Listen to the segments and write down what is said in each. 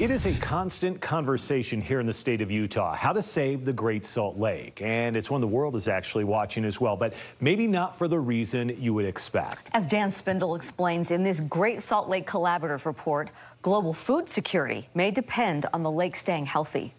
It is a constant conversation here in the state of Utah, how to save the Great Salt Lake. And it's one the world is actually watching as well, but maybe not for the reason you would expect. As Dan Spindle explains in this Great Salt Lake Collaborative report, global food security may depend on the lake staying healthy.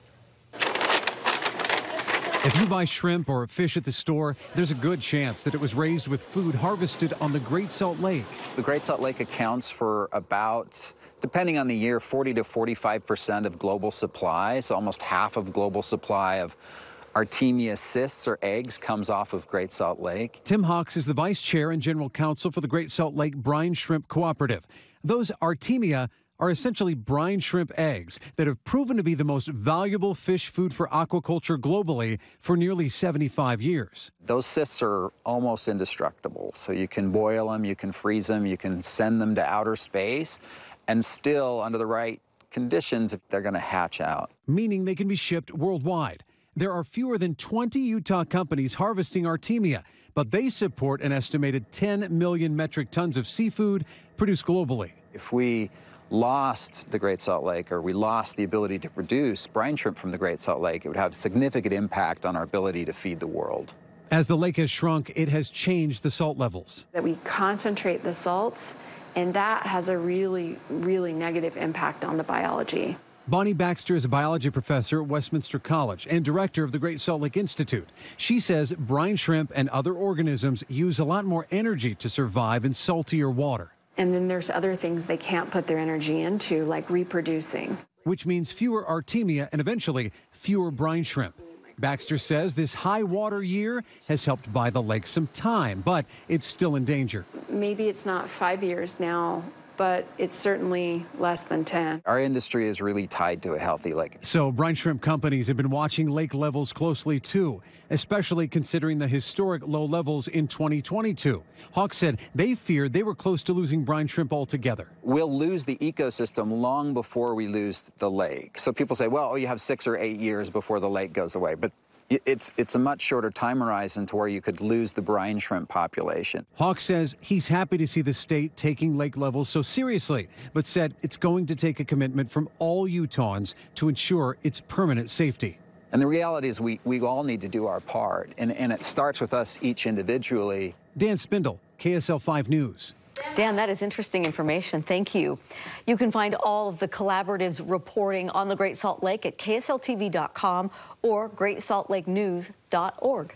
If you buy shrimp or fish at the store, there's a good chance that it was raised with food harvested on the Great Salt Lake. The Great Salt Lake accounts for about, depending on the year, 40 to 45 percent of global supply. So almost half of global supply of Artemia cysts or eggs comes off of Great Salt Lake. Tim Hawkes is the vice chair and general counsel for the Great Salt Lake Brine Shrimp Cooperative. Those Artemia are essentially brine shrimp eggs that have proven to be the most valuable fish food for aquaculture globally for nearly 75 years. Those cysts are almost indestructible. So you can boil them, you can freeze them, you can send them to outer space, and still, under the right conditions, they're going to hatch out. Meaning they can be shipped worldwide. There are fewer than 20 Utah companies harvesting Artemia, but they support an estimated 10 million metric tons of seafood produced globally. If we lost the Great Salt Lake or we lost the ability to produce brine shrimp from the Great Salt Lake, it would have significant impact on our ability to feed the world. As the lake has shrunk, it has changed the salt levels. That we concentrate the salts, and that has a really, really negative impact on the biology. Bonnie Baxter is a biology professor at Westminster College and director of the Great Salt Lake Institute. She says brine shrimp and other organisms use a lot more energy to survive in saltier water. And then there's other things they can't put their energy into, like reproducing. Which means fewer Artemia and eventually fewer brine shrimp. Baxter says this high water year has helped buy the lake some time, but it's still in danger. Maybe it's not five years now, but it's certainly less than 10. Our industry is really tied to a healthy lake. So brine shrimp companies have been watching lake levels closely too, especially considering the historic low levels in 2022. Hawkes said they feared they were close to losing brine shrimp altogether. We'll lose the ecosystem long before we lose the lake. So people say, well, oh, you have six or eight years before the lake goes away. But it's, it's a much shorter time horizon to where you could lose the brine shrimp population. Hawkes says he's happy to see the state taking lake levels so seriously, but said it's going to take a commitment from all Utahns to ensure its permanent safety. And the reality is we, we all need to do our part, and, and it starts with us each individually. Dan Spindle, KSL 5 News. Dan, that is interesting information. Thank you. You can find all of the collaboratives reporting on the Great Salt Lake at ksltv.com or greatsaltlakenews.org.